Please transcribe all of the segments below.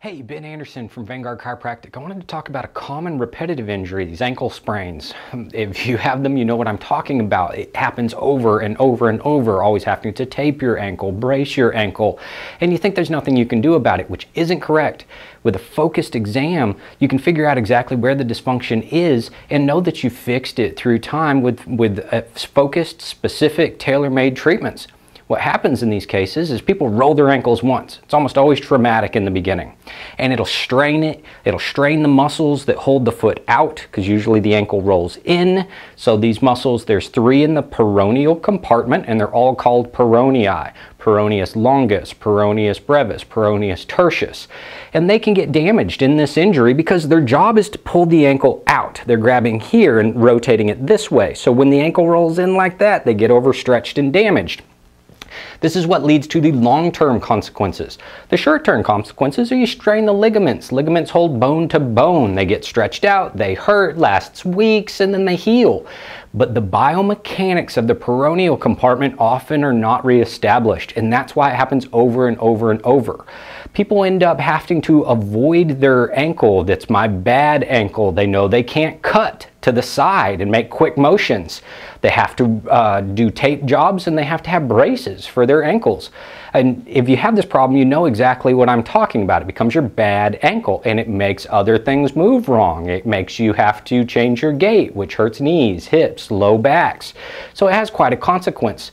Hey, Ben Anderson from Vanguard Chiropractic. I wanted to talk about a common repetitive injury, these ankle sprains. If you have them, you know what I'm talking about. It happens over and over and over, always having to tape your ankle, brace your ankle, and you think there's nothing you can do about it, which isn't correct. With a focused exam, you can figure out exactly where the dysfunction is and know that you fixed it through time with, with uh, focused, specific, tailor-made treatments. What happens in these cases is people roll their ankles once. It's almost always traumatic in the beginning. And it'll strain it, it'll strain the muscles that hold the foot out because usually the ankle rolls in. So these muscles, there's three in the peroneal compartment and they're all called peronei. Peroneus longus, peroneus brevis, peroneus tertius. And they can get damaged in this injury because their job is to pull the ankle out. They're grabbing here and rotating it this way. So when the ankle rolls in like that, they get overstretched and damaged. This is what leads to the long-term consequences. The short-term consequences are you strain the ligaments. Ligaments hold bone to bone. They get stretched out, they hurt, lasts weeks, and then they heal. But the biomechanics of the peroneal compartment often are not reestablished, and that's why it happens over and over and over. People end up having to avoid their ankle. That's my bad ankle. They know they can't cut to the side and make quick motions. They have to uh, do tape jobs and they have to have braces for their ankles. And if you have this problem, you know exactly what I'm talking about. It becomes your bad ankle and it makes other things move wrong. It makes you have to change your gait, which hurts knees, hips, low backs. So it has quite a consequence.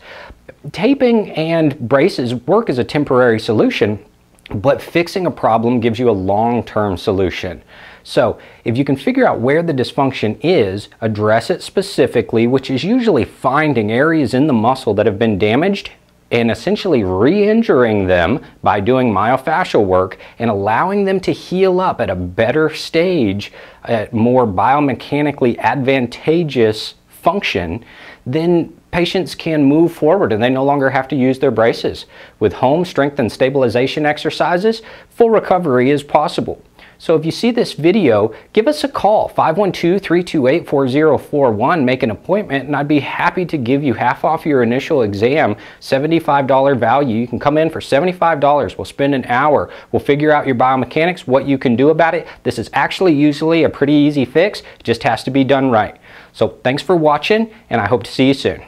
Taping and braces work as a temporary solution, but fixing a problem gives you a long-term solution. So if you can figure out where the dysfunction is, address it specifically, which is usually finding areas in the muscle that have been damaged and essentially re-injuring them by doing myofascial work and allowing them to heal up at a better stage, at more biomechanically advantageous function, then patients can move forward and they no longer have to use their braces. With home strength and stabilization exercises, full recovery is possible. So if you see this video, give us a call, 512-328-4041, make an appointment, and I'd be happy to give you half off your initial exam, $75 value. You can come in for $75. We'll spend an hour. We'll figure out your biomechanics, what you can do about it. This is actually usually a pretty easy fix. It just has to be done right. So thanks for watching, and I hope to see you soon.